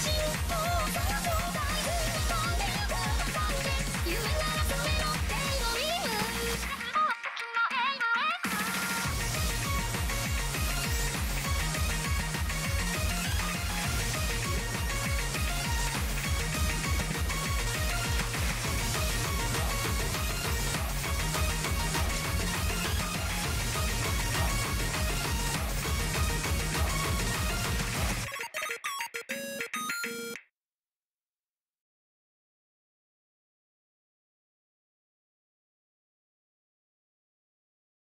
虹を